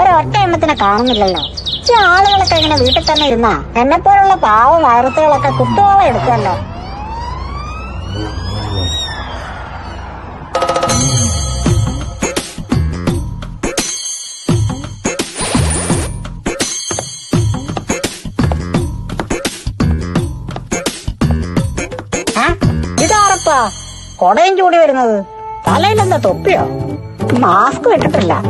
ഒരൊറ്റ എണ്ണത്തിനെ കാണുന്നില്ലല്ലോ. ഈ ആളുകളൊക്കെ ഇങ്ങനെ വീട്ടിൽ തന്നെ ഇരുന്നാ എന്നെ പോലുള്ള പാവ വയറത്തുകളൊക്കെ കുത്തുവോളം എടുക്കുമല്ലോ. ഇതാറപ്പാ കൊടയും ചൂടി വരുന്നത്. തലയിലെന്താ തൊപ്പിയോ? മാസ്ക് ഇട്ടിട്ടില്ല.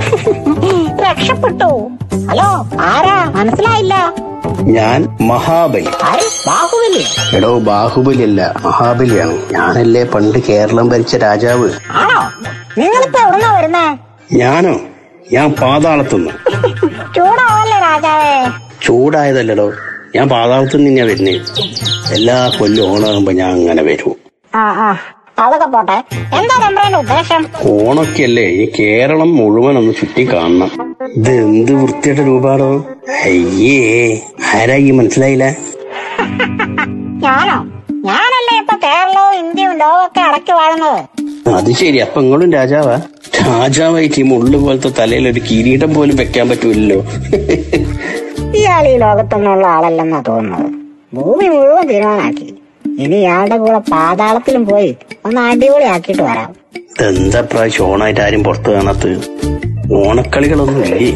രക്ഷപ്പെട്ടു. ഹലോ ആരാ? മനസ്സിലായില്ല. ഞാൻ മഹാബലി. ബാഹുബലി. എടോ ബാഹുബലി അല്ല മഹാബലിയാണ്. ഞാനല്ലേ പണ്ട് കേരളം ഭരിച്ച രാജാവ്? ആണോ? നിങ്ങളിപ്പോ എവിടുന്നാ വരുന്നേ? ഞാനോ? ഞാൻ പാതാളത്തുനിന്ന്. ചൂടാവല്ലേ രാജാവേ? ചൂടായതല്ലടോ. ഞാൻ പാതാളത്തു നിന്ന് ഞാൻ വരുന്നേ. എല്ലാ കൊല്ലം ഓണാകുമ്പോ ഞാൻ അങ്ങനെ വരൂ. ആ ആ. അതൊക്കെ പോട്ടെ. എന്താ നമ്മുടെ ഉദ്ദേശം? ഓണൊക്കെ അല്ലേ ഈ കേരളം മുഴുവൻ ഒന്ന് ചുറ്റി കാണണം ഇത് എന്ത് വൃത്തിയുടെ രൂപാണോ അയ്യേ ആരാ ഈ മനസ്സിലായില്ല? ഞാനോ? ഞാനല്ലേ ഇപ്പൊ കേരളവും ഇന്ത്യയും ലോകമൊക്കെ അടക്കി വാഴുന്നത്? അത് ശരി അപ്പൊ ഇങ്ങളും രാജാവാ? രാജാവായിട്ട് ഈ മുള്ളു പോലത്തെ തലയിൽ ഒരു കിരീടം പോലും വെക്കാൻ പറ്റൂലല്ലോ. ഇയാൾ ഈ ലോകത്തൊന്നുള്ള ആളല്ലെന്നാ തോന്നുന്നത്. ഭൂമി മുഴുവൻ തീരുമാനാക്കി ഇനി ഇയാളുടെ കൂടെ പാതാളത്തിലും പോയി ഒന്ന് ആക്കിട്ട് വരാം. എന്താ പ്രാവശ്യം ഓണായിട്ട് ആരും പുറത്തു കാണാത്ത ഓണക്കളികളൊന്നും ഇല്ലേ?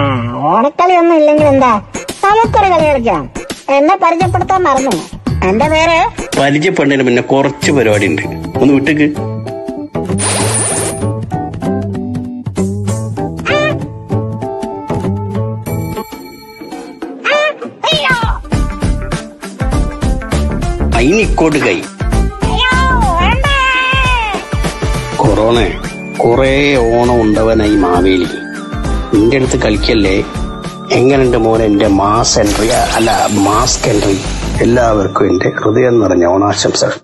ആ ഓണക്കളി ഒന്നും ഇല്ലെങ്കിൽ എന്താ? നമുക്കൊരു കളി കളിക്കാം. എന്നെ പരിചയപ്പെടുത്താൻ മറന്നു. എന്റെ പേര്? പരിചയപ്പെടുന്നതിന് പിന്നെ കുറച്ച് പരിപാടി ഉണ്ട് ഒന്ന് വിട്ടേക്ക്. അയ്യോ വേണ്ടേ കൊറോണ കൊറേ ഓണം ഉണ്ടവനായി മാവേലി. നിന്റെ അടുത്ത് കളിക്കല്ലേ? എങ്ങനെയുണ്ട് മോനെ എന്റെ മാസ് എൻട്രി അല്ല മാസ്ക് എൻട്രി എല്ലാവർക്കും എന്റെ ഹൃദയം നിറഞ്ഞ ഓണാശംസകൾ.